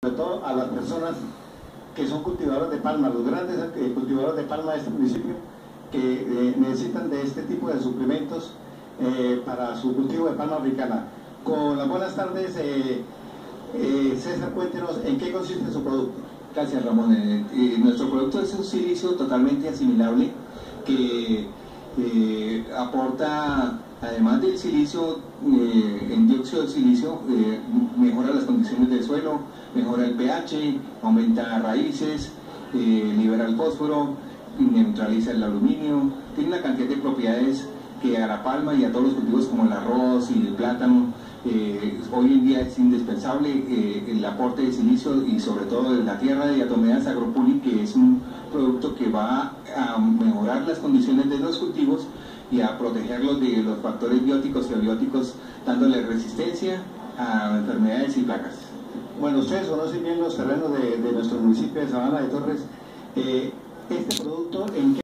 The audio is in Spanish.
sobre todo a las personas que son cultivadores de palma, los grandes eh, cultivadores de palma de este municipio, que eh, necesitan de este tipo de suplementos eh, para su cultivo de palma africana. Con las buenas tardes, César, cuéntenos en qué consiste su producto. Gracias, Ramón. nuestro producto es un silicio totalmente asimilable que aporta además del silicio, en dióxido de silicio, mejora las condiciones del suelo, mejora el pH, aumenta raíces, eh, libera el fósforo, neutraliza el aluminio, tiene una cantidad de propiedades que a la palma y a todos los cultivos como el arroz y el plátano, hoy en día es indispensable el aporte de silicio y sobre todo de la tierra de Diatomeas agropuli, que es un producto que va a mejorar las condiciones de los cultivos y a protegerlos de los factores bióticos y abióticos, dándole resistencia a enfermedades y placas. Bueno, ustedes conocen bien los terrenos de, nuestro municipio de Sabana de Torres. Eh, este producto, ¿en qué